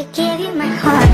I gave you my heart